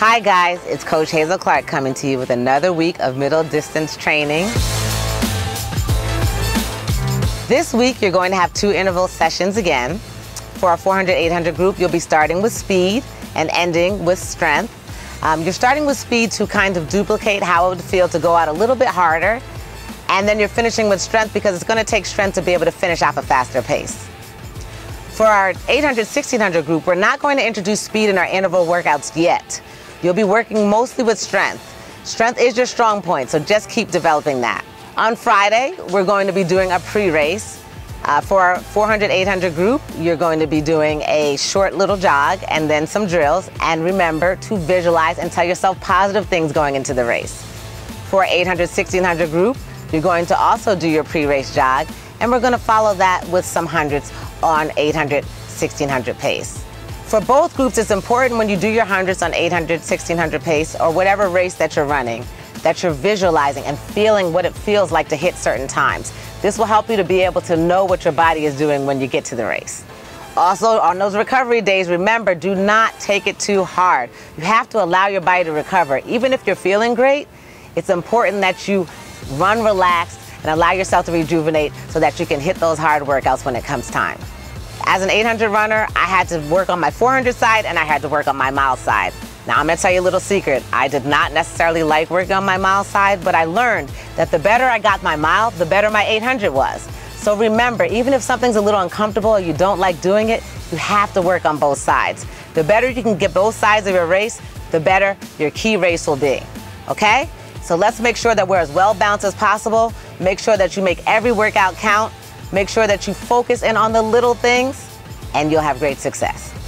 Hi guys, it's Coach Hazel Clark coming to you with another week of middle distance training. This week you're going to have two interval sessions again. For our 400-800 group, you'll be starting with speed and ending with strength. Um, you're starting with speed to kind of duplicate how it would feel to go out a little bit harder. And then you're finishing with strength because it's going to take strength to be able to finish off a faster pace. For our 800-1600 group, we're not going to introduce speed in our interval workouts yet. You'll be working mostly with strength. Strength is your strong point, so just keep developing that. On Friday, we're going to be doing a pre-race. Uh, for our 400-800 group, you're going to be doing a short little jog and then some drills. And remember to visualize and tell yourself positive things going into the race. For our 800-1600 group, you're going to also do your pre-race jog, and we're going to follow that with some hundreds on 800, 1600 pace. For both groups, it's important when you do your hundreds on 800, 1600 pace or whatever race that you're running, that you're visualizing and feeling what it feels like to hit certain times. This will help you to be able to know what your body is doing when you get to the race. Also, on those recovery days, remember, do not take it too hard. You have to allow your body to recover. Even if you're feeling great, it's important that you run relaxed and allow yourself to rejuvenate so that you can hit those hard workouts when it comes time. As an 800 runner, I had to work on my 400 side and I had to work on my mile side. Now I'm gonna tell you a little secret. I did not necessarily like working on my mile side, but I learned that the better I got my mile, the better my 800 was. So remember, even if something's a little uncomfortable or you don't like doing it, you have to work on both sides. The better you can get both sides of your race, the better your key race will be. Okay? So let's make sure that we're as well balanced as possible. Make sure that you make every workout count Make sure that you focus in on the little things and you'll have great success.